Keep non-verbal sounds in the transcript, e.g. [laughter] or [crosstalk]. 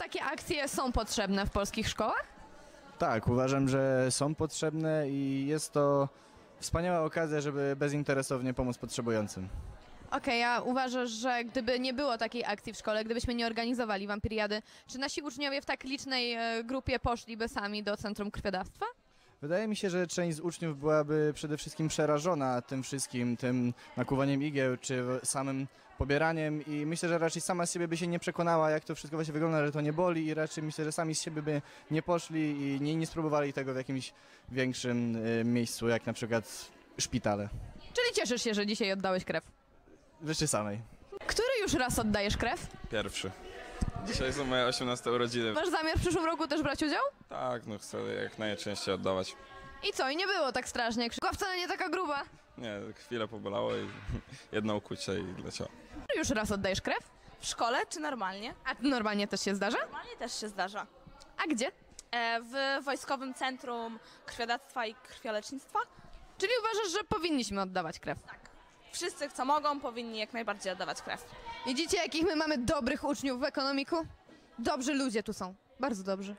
takie akcje są potrzebne w polskich szkołach? Tak, uważam, że są potrzebne i jest to wspaniała okazja, żeby bezinteresownie pomóc potrzebującym. Okej, a uważasz, że gdyby nie było takiej akcji w szkole, gdybyśmy nie organizowali wampiriady, czy nasi uczniowie w tak licznej e, grupie poszliby sami do Centrum Krwiodawstwa? Wydaje mi się, że część z uczniów byłaby przede wszystkim przerażona tym wszystkim, tym nakuwaniem igieł czy samym pobieraniem i myślę, że raczej sama z siebie by się nie przekonała, jak to wszystko właśnie wygląda, że to nie boli i raczej myślę, że sami z siebie by nie poszli i nie, nie spróbowali tego w jakimś większym y, miejscu, jak na przykład szpitale. Czyli cieszysz się, że dzisiaj oddałeś krew? Rzeczy samej. Który już raz oddajesz krew? Pierwszy. Dzisiaj są moje 18 urodziny. Masz zamiar w przyszłym roku też brać udział? Tak, no chcę jak najczęściej oddawać. I co, i nie było tak strasznie. Krzywa wcale nie taka gruba. Nie, chwilę pobolało i [laughs] jedno ukłucie i leciało. Już raz oddajesz krew? W szkole czy normalnie? A normalnie też się zdarza? Normalnie też się zdarza. A gdzie? E, w Wojskowym Centrum Krwiodawstwa i Krwiolecznictwa Czyli uważasz, że powinniśmy oddawać krew? Wszyscy, co mogą, powinni jak najbardziej oddawać krew. Widzicie, jakich my mamy dobrych uczniów w ekonomiku? Dobrzy ludzie tu są. Bardzo dobrzy.